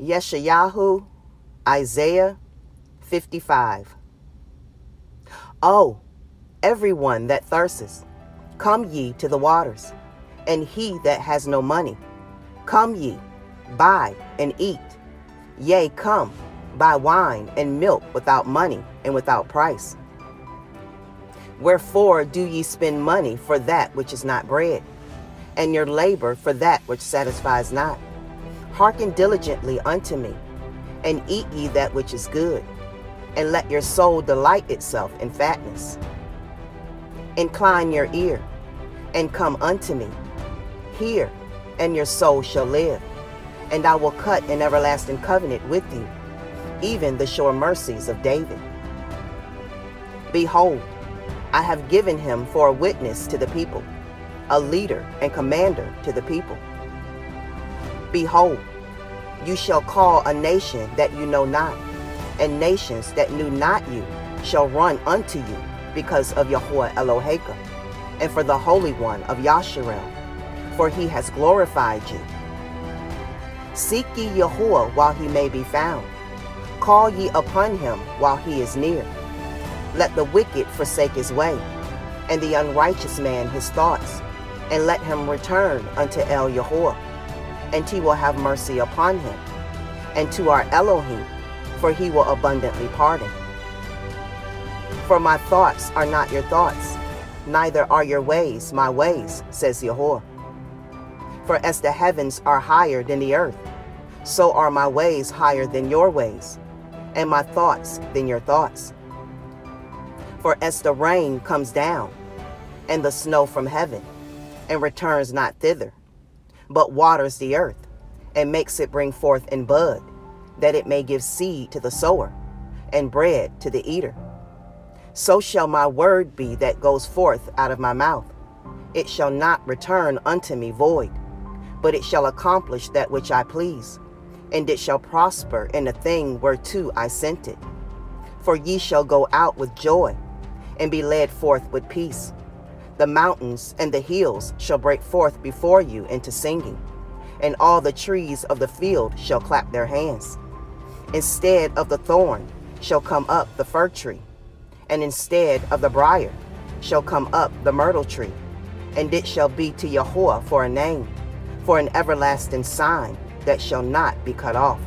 Yesha'yahu, Isaiah 55. Oh, everyone that thirsteth, come ye to the waters, and he that has no money, come ye, buy and eat. Yea, come, buy wine and milk without money and without price. Wherefore do ye spend money for that which is not bread, and your labor for that which satisfies not? Hearken diligently unto me, and eat ye that which is good, and let your soul delight itself in fatness. Incline your ear, and come unto me. Hear, and your soul shall live, and I will cut an everlasting covenant with you, even the sure mercies of David. Behold, I have given him for a witness to the people, a leader and commander to the people. Behold, you shall call a nation that you know not, and nations that knew not you shall run unto you because of Yahweh Eloheka, and for the Holy One of Yasharel, for he has glorified you. Seek ye Yahweh while he may be found. Call ye upon him while he is near. Let the wicked forsake his way, and the unrighteous man his thoughts, and let him return unto El Yahweh and he will have mercy upon him, and to our Elohim, for he will abundantly pardon. For my thoughts are not your thoughts, neither are your ways my ways, says Yahweh. For as the heavens are higher than the earth, so are my ways higher than your ways, and my thoughts than your thoughts. For as the rain comes down, and the snow from heaven, and returns not thither, but waters the earth, and makes it bring forth in bud, that it may give seed to the sower, and bread to the eater. So shall my word be that goes forth out of my mouth. It shall not return unto me void, but it shall accomplish that which I please, and it shall prosper in the thing whereto I sent it. For ye shall go out with joy, and be led forth with peace. The mountains and the hills shall break forth before you into singing, and all the trees of the field shall clap their hands. Instead of the thorn shall come up the fir tree, and instead of the brier shall come up the myrtle tree, and it shall be to Yahweh for a name, for an everlasting sign that shall not be cut off.